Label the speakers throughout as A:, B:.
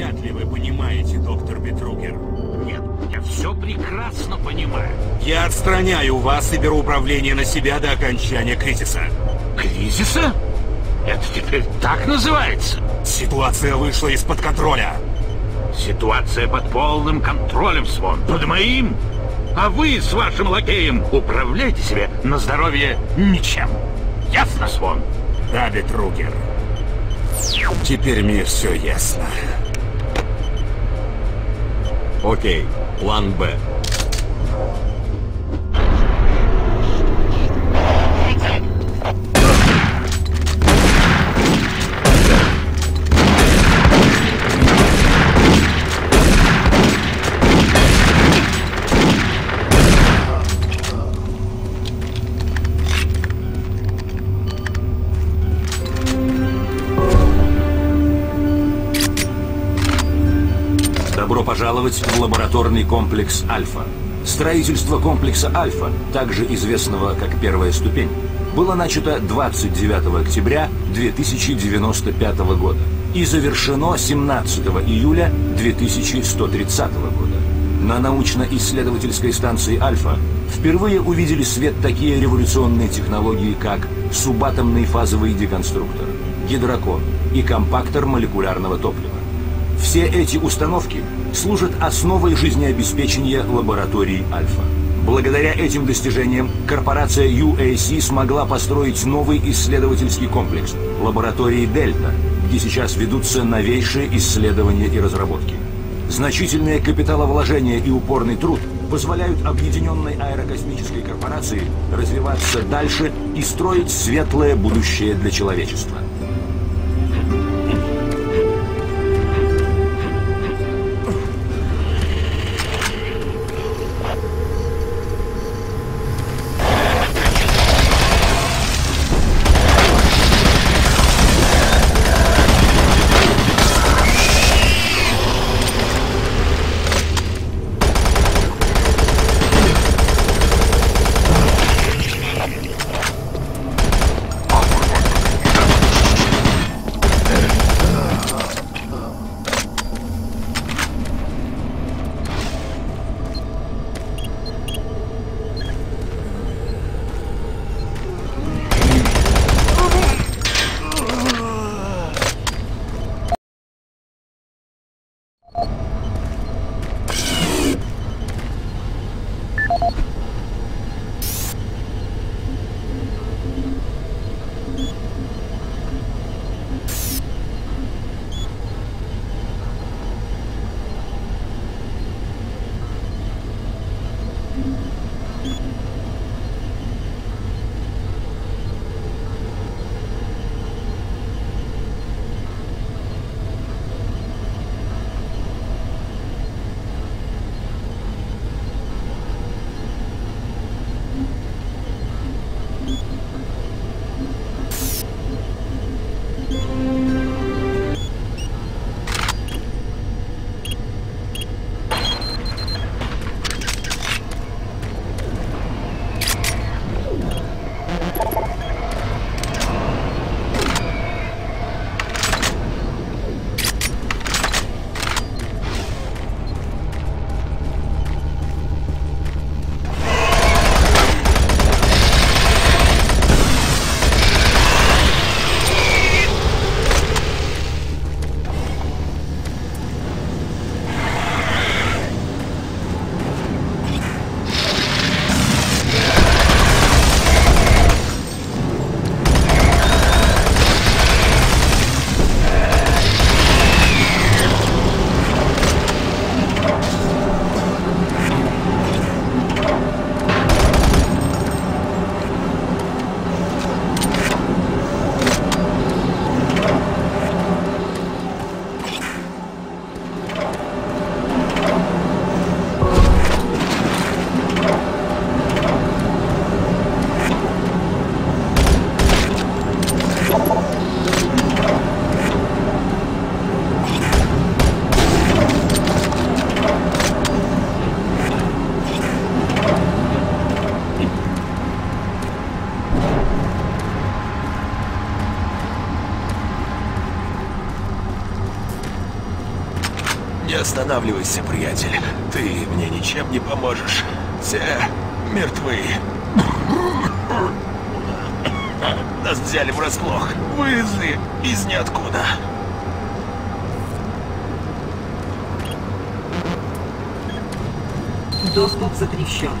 A: Вряд ли вы понимаете, доктор Бетругер.
B: Нет, я все прекрасно понимаю.
A: Я отстраняю вас и беру управление на себя до окончания кризиса.
B: Кризиса? Это теперь так называется?
A: Ситуация вышла из-под контроля.
B: Ситуация под полным контролем, Свон. Под моим? А вы с вашим лакеем управляйте себе на здоровье ничем. Ясно, Свон?
A: Да, Бетругер. Теперь мне все ясно.
C: Окей, план «Б». пожаловать в лабораторный комплекс «Альфа». Строительство комплекса «Альфа», также известного как «Первая ступень», было начато 29 октября 2095 года и завершено 17 июля 2130 года. На научно-исследовательской станции «Альфа» впервые увидели свет такие революционные технологии, как субатомный фазовый деконструктор, гидрокон и компактор молекулярного топлива. Все эти установки служат основой жизнеобеспечения лабораторий «Альфа». Благодаря этим достижениям корпорация UAC смогла построить новый исследовательский комплекс – лаборатории «Дельта», где сейчас ведутся новейшие исследования и разработки. Значительные капиталовложения и упорный труд позволяют объединенной аэрокосмической корпорации развиваться дальше и строить светлое будущее для человечества.
D: you Не останавливайся, приятель. Ты мне ничем не поможешь. Все мертвы. Нас взяли врасплох. Вылезли из ниоткуда.
A: Доступ запрещен.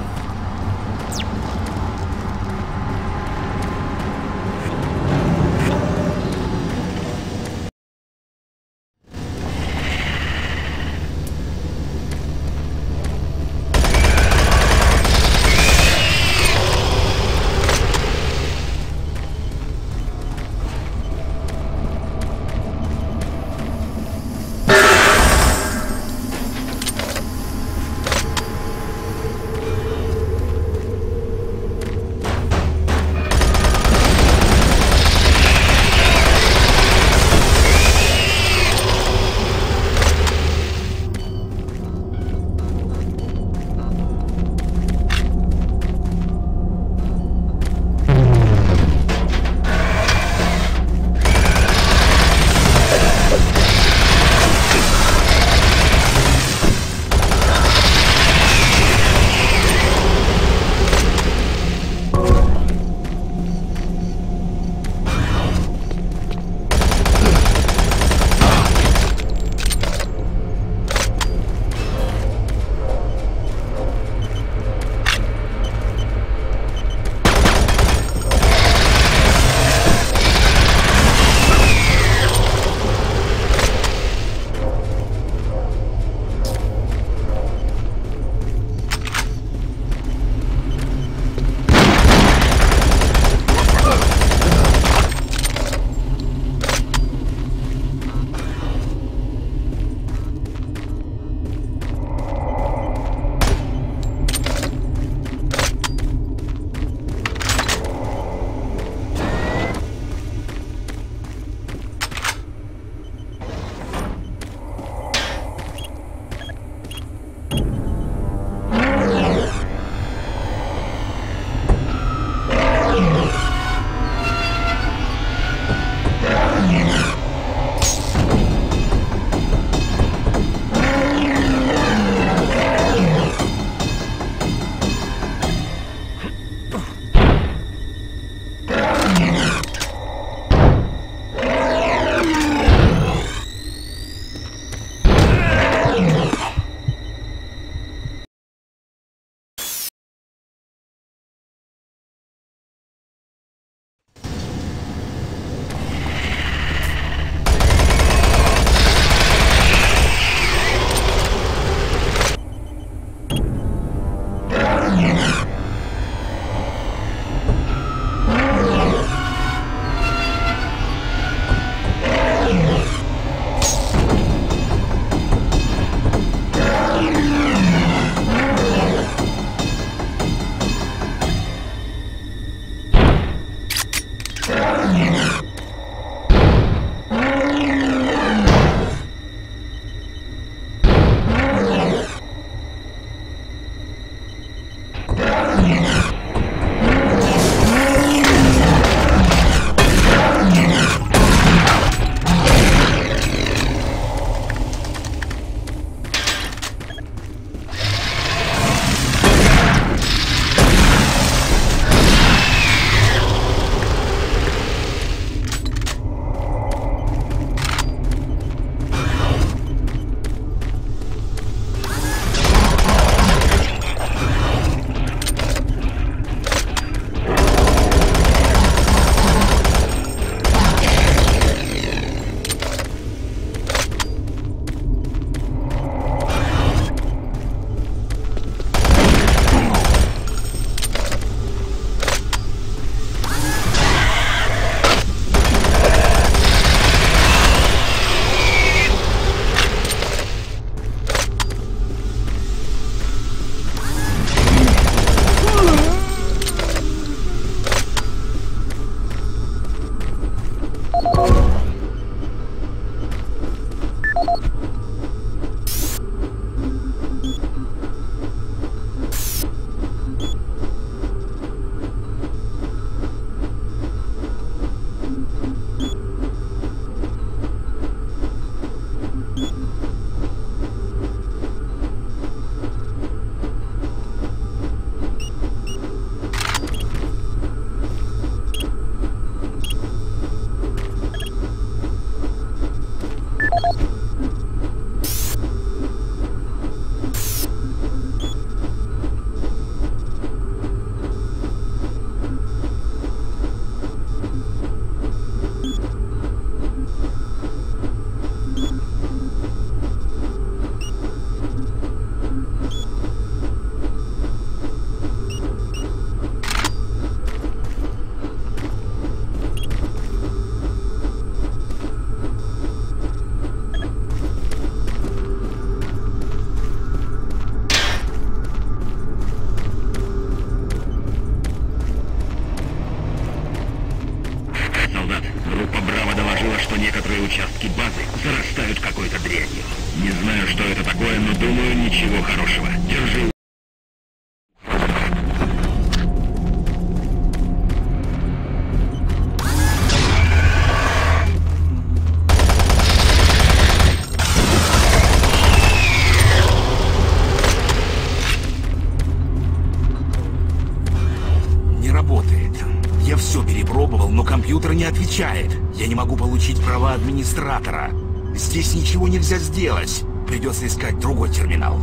A: Получить права администратора. Здесь ничего нельзя сделать. Придется искать другой терминал.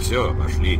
E: Все, пошли.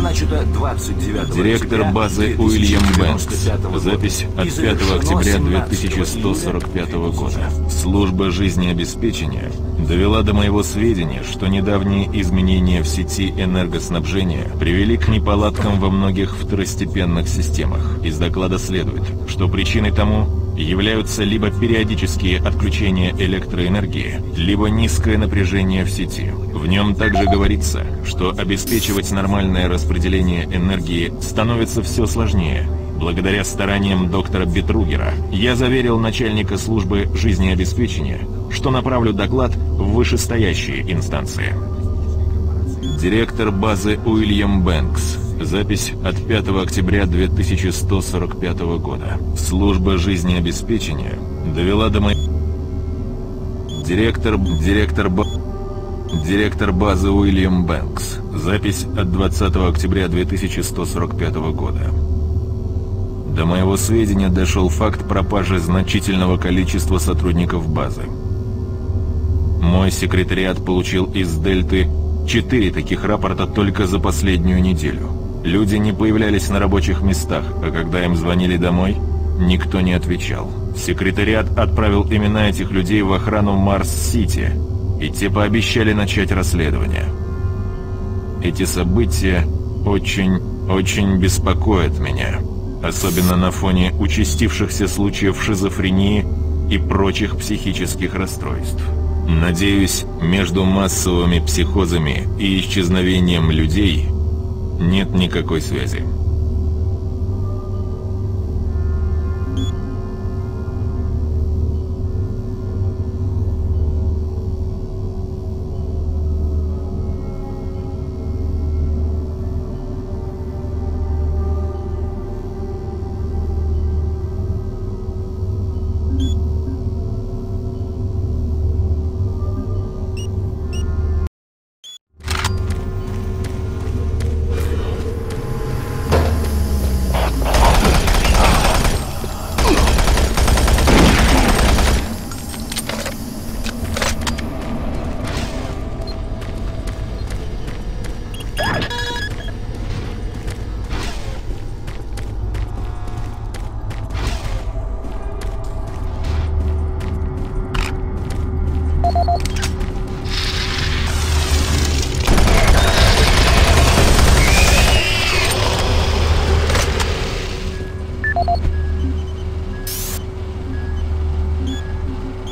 C: Начато 29
D: Директор базы Уильям Бэнкс.
C: 2095 года
D: Запись от
C: и
D: 5
C: завершено
D: октября
C: 17
D: 2145
C: июля
D: года. Служба жизнеобеспечения довела до моего сведения, что недавние изменения в сети энергоснабжения привели к неполадкам во многих второстепенных системах. Из доклада следует, что причиной тому являются либо периодические отключения электроэнергии, либо низкое напряжение в сети. В нем также говорится, что обеспечивать нормальное распределение энергии становится все сложнее. Благодаря стараниям доктора Бетругера я заверил начальника службы жизнеобеспечения, что направлю доклад в вышестоящие инстанции. Директор базы Уильям Бэнкс. Запись от 5 октября 2145 года. Служба жизнеобеспечения довела до моей... Директор... Директор... Директор базы Уильям Бэнкс. Запись от 20 октября 2145 года. До моего сведения дошел факт пропажи значительного количества сотрудников базы. Мой секретариат получил из Дельты четыре таких рапорта только за последнюю неделю. Люди не появлялись на рабочих местах, а когда им звонили домой, никто не отвечал. Секретариат отправил имена этих людей в охрану Марс-Сити, и пообещали начать расследование. Эти события очень, очень беспокоят меня. Особенно на фоне участившихся случаев шизофрении и прочих психических расстройств. Надеюсь, между массовыми психозами и исчезновением людей нет никакой связи.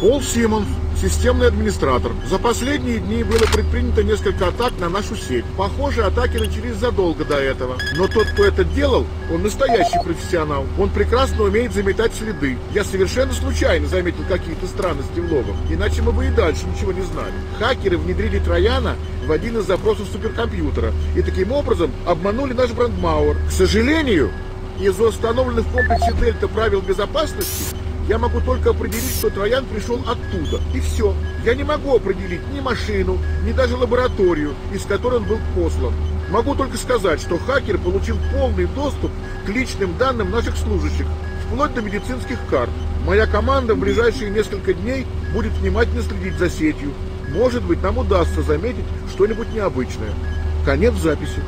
F: Пол Симмонс, системный администратор. За последние дни было предпринято несколько атак на нашу сеть. Похоже, атаки начались задолго до этого. Но тот, кто это делал, он настоящий профессионал. Он прекрасно умеет заметать следы. Я совершенно случайно заметил какие-то странности в логах. Иначе мы бы и дальше ничего не знали. Хакеры внедрили Трояна в один из запросов суперкомпьютера. И таким образом обманули наш брандмауэр. К сожалению, из-за установленных в комплексе Дельта правил безопасности я могу только определить, что Троян пришел оттуда. И все. Я не могу определить ни машину, ни даже лабораторию, из которой он был послан. Могу только сказать, что хакер получил полный доступ к личным данным наших служащих, вплоть до медицинских карт. Моя команда в ближайшие несколько дней будет внимательно следить за сетью. Может быть, нам удастся заметить что-нибудь необычное. Конец записи.